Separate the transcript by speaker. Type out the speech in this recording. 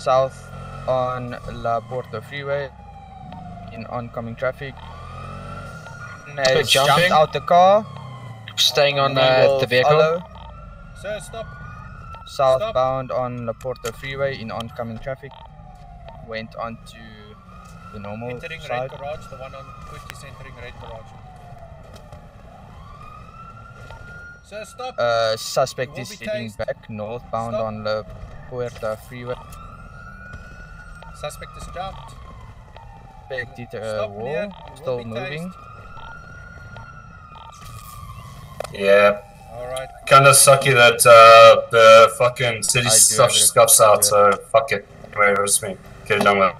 Speaker 1: south on La Puerta Freeway in oncoming traffic. Has
Speaker 2: jumping.
Speaker 1: jumped out the car.
Speaker 2: Staying on
Speaker 1: We
Speaker 2: uh, the vehicle.
Speaker 1: follow
Speaker 3: Sir, stop.
Speaker 1: Southbound on La Puerta Freeway in oncoming traffic. Went on to the normal
Speaker 3: Entering
Speaker 1: side.
Speaker 3: red garage. The one on foot is entering red garage. Sir, stop.
Speaker 1: Uh, suspect
Speaker 3: You
Speaker 1: is
Speaker 3: be
Speaker 1: heading back northbound
Speaker 3: Stop.
Speaker 1: on La Puerta Freeway.
Speaker 3: Suspect is jumped.
Speaker 1: Suspect hit a
Speaker 3: Stop
Speaker 1: wall.
Speaker 3: near.
Speaker 1: Still
Speaker 3: be
Speaker 1: moving.
Speaker 4: Yeah.
Speaker 3: Alright.
Speaker 4: Kinda sucky that uh, the fucking city
Speaker 1: I do
Speaker 4: stuff scuffs out,
Speaker 1: Yeah.
Speaker 4: so fuck it. Whatever, it's me. Get it done with.